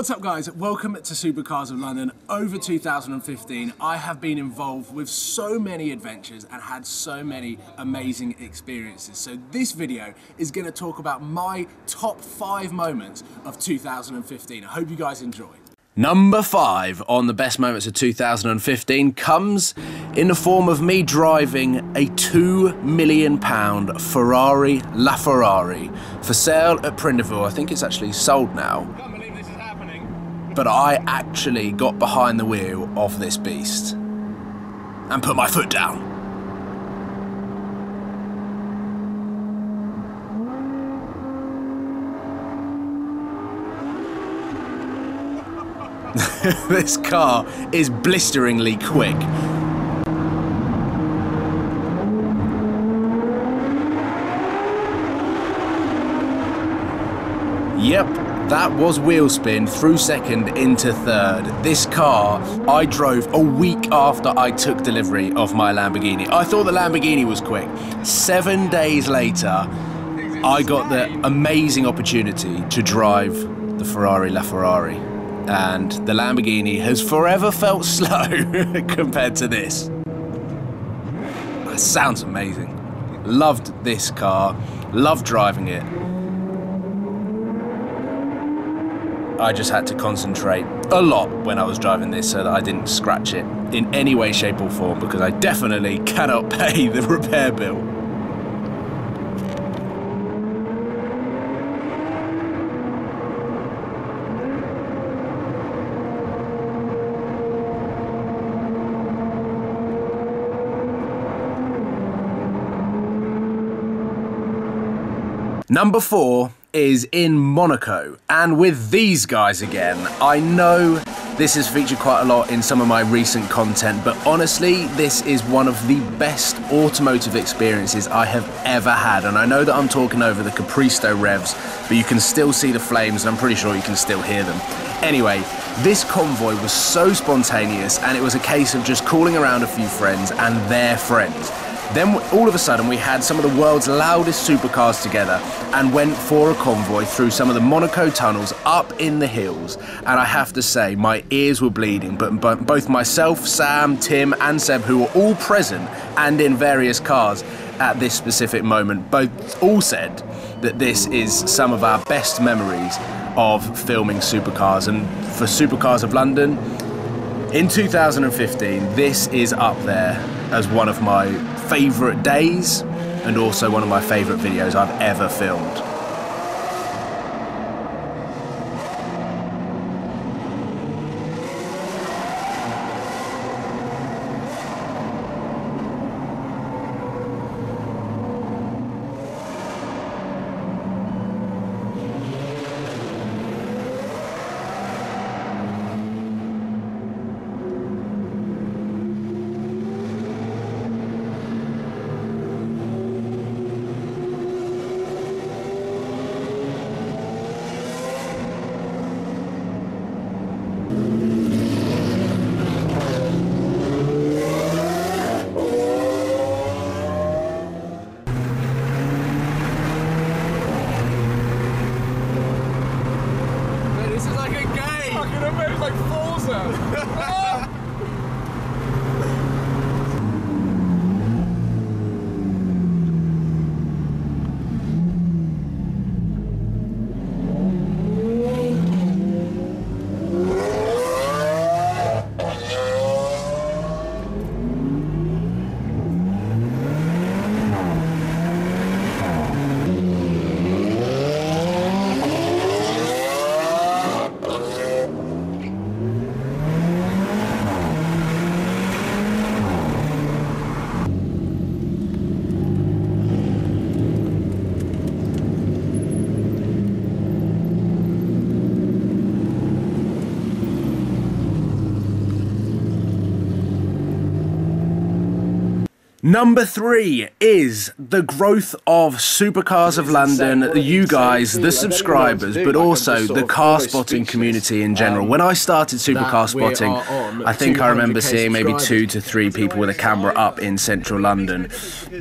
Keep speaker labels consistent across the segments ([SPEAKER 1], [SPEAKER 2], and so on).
[SPEAKER 1] What's up guys, welcome to Supercars of London. Over 2015, I have been involved with so many adventures and had so many amazing experiences. So this video is gonna talk about my top five moments of 2015. I hope you guys enjoy. Number five on the best moments of 2015 comes in the form of me driving a two million pound Ferrari LaFerrari for sale at Prindiville. I think it's actually sold now but I actually got behind the wheel of this beast and put my foot down. this car is blisteringly quick. Yep, that was wheel spin through second into third. This car I drove a week after I took delivery of my Lamborghini. I thought the Lamborghini was quick. Seven days later, I got the amazing opportunity to drive the Ferrari LaFerrari. And the Lamborghini has forever felt slow compared to this. That sounds amazing. Loved this car, loved driving it. I just had to concentrate a lot when I was driving this so that I didn't scratch it in any way, shape or form because I definitely cannot pay the repair bill. Number four is in Monaco. And with these guys again, I know this has featured quite a lot in some of my recent content, but honestly, this is one of the best automotive experiences I have ever had. And I know that I'm talking over the Capristo revs, but you can still see the flames, and I'm pretty sure you can still hear them. Anyway, this convoy was so spontaneous, and it was a case of just calling around a few friends and their friends. Then all of a sudden we had some of the world's loudest supercars together and went for a convoy through some of the Monaco tunnels up in the hills. And I have to say, my ears were bleeding, but both myself, Sam, Tim, and Seb, who were all present and in various cars at this specific moment, both all said that this is some of our best memories of filming supercars. And for Supercars of London, in 2015, this is up there as one of my favourite days and also one of my favourite videos I've ever filmed. Number three is the growth of Supercars of London, you guys, the subscribers, but also the car spotting community in general. When I started Supercar spotting, I think I remember seeing maybe two to three people with a camera up in central London.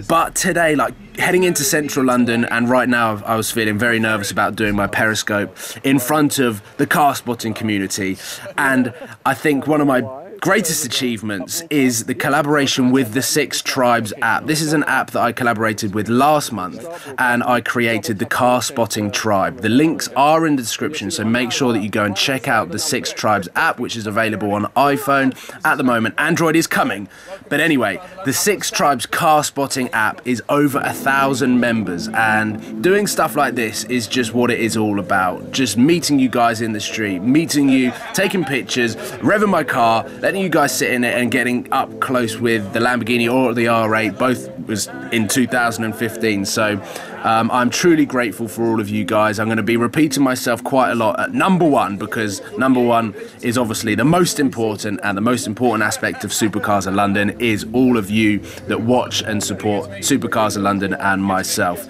[SPEAKER 1] But today, like heading into central London, and right now I was feeling very nervous about doing my Periscope in front of the car spotting community. And I think one of my greatest achievements is the collaboration with the Six Tribes app. This is an app that I collaborated with last month and I created the Car Spotting Tribe. The links are in the description, so make sure that you go and check out the Six Tribes app, which is available on iPhone at the moment. Android is coming. But anyway, the Six Tribes Car Spotting app is over a thousand members, and doing stuff like this is just what it is all about. Just meeting you guys in the street, meeting you, taking pictures, revving my car, letting you guys sit in it and getting up close with the Lamborghini or the R8, both was in 2015. So um, I'm truly grateful for all of you guys. I'm going to be repeating myself quite a lot at number one because number one is obviously the most important and the most important aspect of Supercars of London is all of you that watch and support Supercars of London and myself.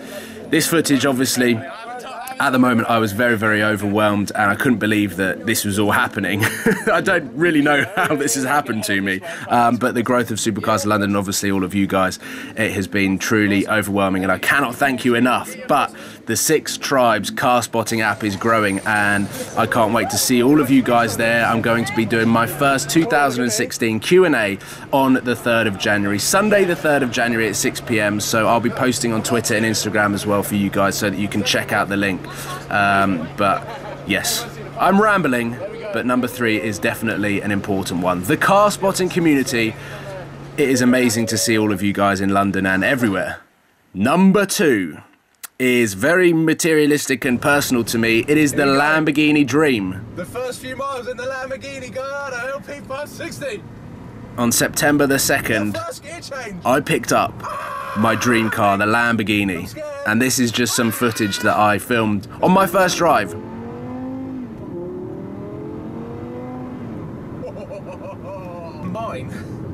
[SPEAKER 1] This footage obviously at the moment, I was very, very overwhelmed and I couldn't believe that this was all happening. I don't really know how this has happened to me, um, but the growth of Supercars London, and obviously all of you guys, it has been truly overwhelming and I cannot thank you enough. But the Six Tribes car spotting app is growing and I can't wait to see all of you guys there. I'm going to be doing my first 2016 Q&A on the 3rd of January, Sunday the 3rd of January at 6 p.m. So I'll be posting on Twitter and Instagram as well for you guys so that you can check out the link. Um, but yes, I'm rambling, but number three is definitely an important one. The car spotting community. It is amazing to see all of you guys in London and everywhere. Number two is very materialistic and personal to me. It is the Lamborghini dream.
[SPEAKER 2] The first few miles in the Lamborghini Gallardo LP560.
[SPEAKER 1] On September the 2nd, I picked up my dream car, the Lamborghini. And this is just some footage that I filmed on my first drive.
[SPEAKER 2] Mine.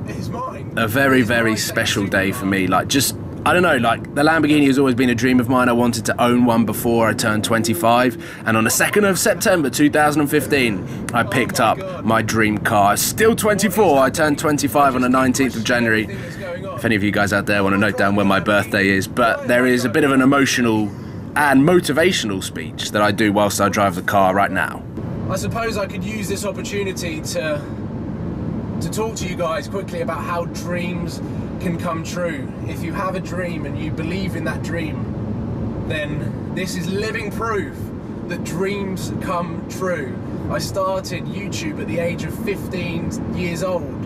[SPEAKER 2] It is mine.
[SPEAKER 1] A very, very special day for me. Like, just I don't know, like the Lamborghini has always been a dream of mine. I wanted to own one before I turned 25. And on the 2nd of September 2015, I picked up my dream car. Still 24, I turned 25 on the 19th of January. If any of you guys out there want to note down when my birthday is, but there is a bit of an emotional and motivational speech that I do whilst I drive the car right now.
[SPEAKER 2] I suppose I could use this opportunity to to talk to you guys quickly about how dreams can come true. If you have a dream and you believe in that dream, then this is living proof that dreams come true. I started YouTube at the age of 15 years old,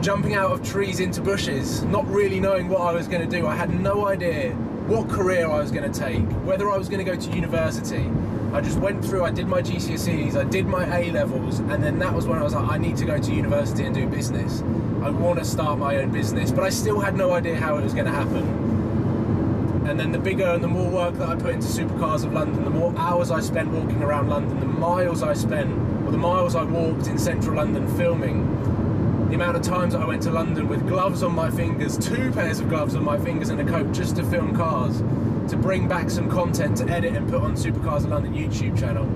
[SPEAKER 2] jumping out of trees into bushes, not really knowing what I was going to do. I had no idea what career I was going to take, whether I was going to go to university. I just went through, I did my GCSEs, I did my A levels, and then that was when I was like, I need to go to university and do business. I want to start my own business, but I still had no idea how it was going to happen. And then the bigger and the more work that I put into Supercars of London, the more hours I spent walking around London, the miles I spent, or the miles I walked in central London filming, the amount of times I went to London with gloves on my fingers, two pairs of gloves on my fingers and a coat just to film cars, to bring back some content to edit and put on Supercars of London YouTube channel.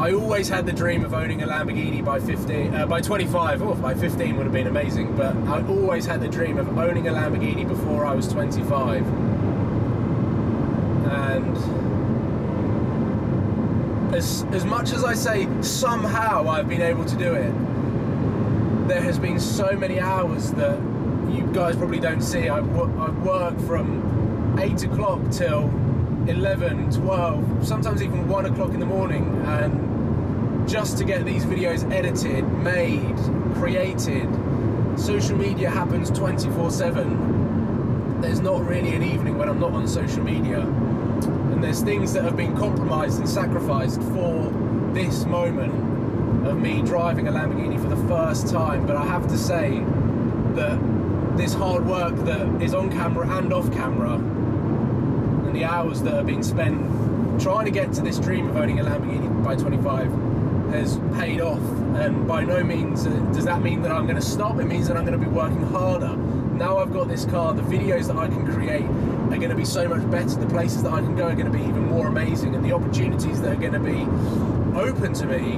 [SPEAKER 2] I always had the dream of owning a Lamborghini by 15, uh, by 25, or oh, by 15 would have been amazing, but I always had the dream of owning a Lamborghini before I was 25. And as, as much as I say somehow I've been able to do it, there has been so many hours that you guys probably don't see. I've, I've worked from 8 o'clock till 11, 12, sometimes even 1 o'clock in the morning and just to get these videos edited, made, created. Social media happens 24 7. There's not really an evening when I'm not on social media. And there's things that have been compromised and sacrificed for this moment of me driving a Lamborghini for the first time, but I have to say that this hard work that is on camera and off camera, and the hours that have been spent trying to get to this dream of owning a Lamborghini by 25 has paid off. And by no means uh, does that mean that I'm going to stop. It means that I'm going to be working harder, now I've got this car, the videos that I can create are going to be so much better. The places that I can go are going to be even more amazing, and the opportunities that are going to be open to me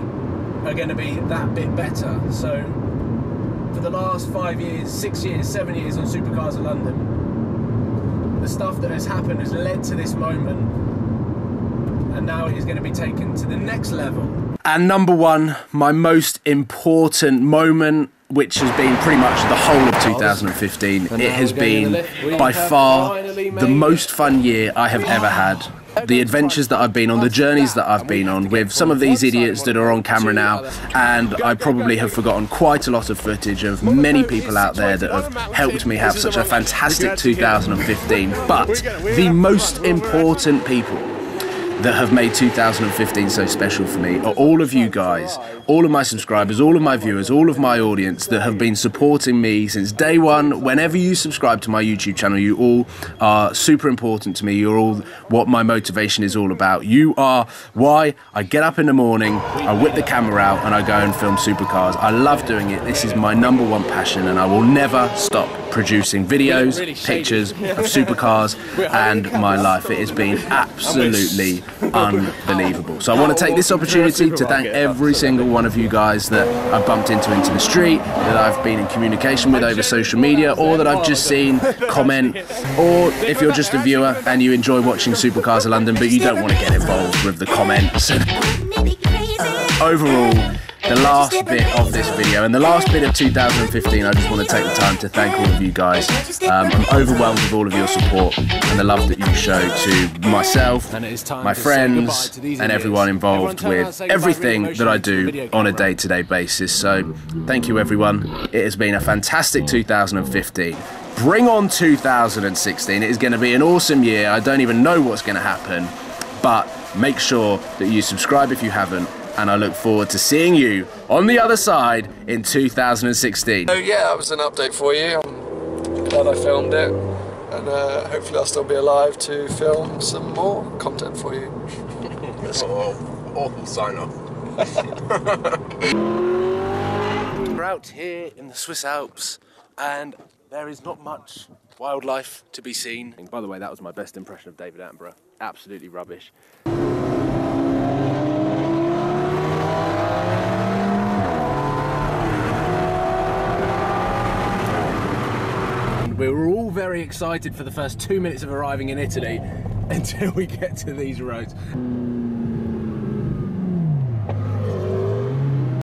[SPEAKER 2] are going to be that bit better. So, for the last five years, six years, seven years on Supercars of London, the stuff that has happened has led to this moment, and now it is going to be taken to the next level.
[SPEAKER 1] And number one, my most important moment, which has been pretty much the whole of 2015. It has been by far the most fun year I have ever had. The adventures that I've been on, the journeys that I've been on with some of these idiots that are on camera now, and I probably have forgotten quite a lot of footage of many people out there that have helped me have such a fantastic 2015. But the most important people that have made 2015 so special for me are all of you guys, all of my subscribers, all of my viewers, all of my audience that have been supporting me since day one. Whenever you subscribe to my YouTube channel, you all are super important to me. You're all what my motivation is all about. You are why I get up in the morning, I whip the camera out, and I go and film supercars. I love doing it. This is my number one passion, and I will never stop producing videos, pictures of supercars, and my life. It has been absolutely unbelievable. So I want to take this opportunity to thank every single one of you guys that I've bumped into into the street, that I've been in communication with over social media, or that I've just seen comment, or if you're just a viewer and you enjoy watching Supercars of London but you don't want to get involved with the comments. Overall, the last bit of this video. And the last bit of 2015 I just want to take the time to thank all of you guys um, I'm overwhelmed with all of your support and the love that you show to myself my friends and everyone involved with everything that I do on a day-to-day -day basis. So thank you everyone. It has been a fantastic 2015 bring on 2016 it is going to be an awesome year. I don't even know what's going to happen but make sure that you subscribe if you haven't and I look forward to seeing you on the other side in 2016.
[SPEAKER 3] So yeah, that was an update for you. I'm glad I filmed it, and uh, hopefully I'll still be alive to film some more content for you.
[SPEAKER 1] oh, awful sign off. We're out here in the Swiss Alps, and there is not much wildlife to be seen. And By the way, that was my best impression of David Attenborough. Absolutely rubbish. We were all very excited for the first two minutes of arriving in Italy until we get to these roads.